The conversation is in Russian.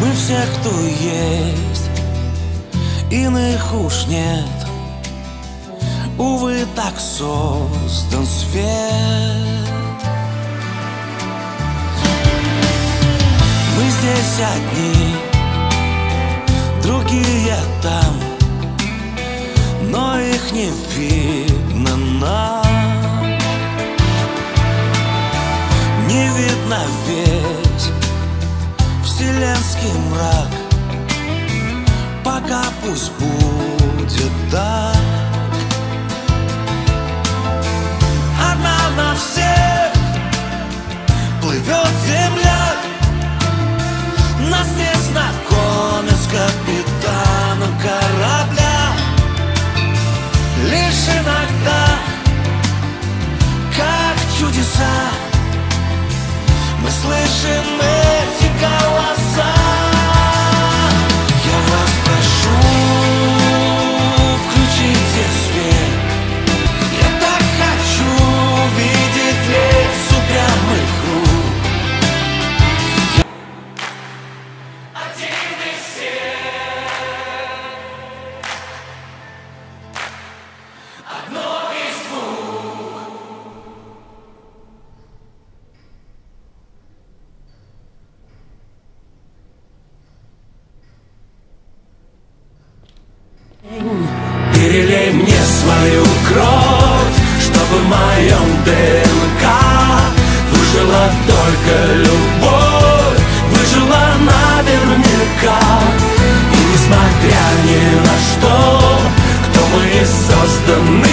Мы все, кто есть, иных уж нет. Увы, так создан свет. Мы здесь одни, другие там Но их не видно нам. Не видно весь вселенский мрак. Пока пусть будет так. Одна на всех плывет земля. Нас не знакомят с капитаном корабля. Лишь иногда, как чудеса Мы слышим эти голоса свою кровь, чтобы в моем ДНК Выжила только любовь, выжила наверняка. И несмотря ни на что, кто мы созданы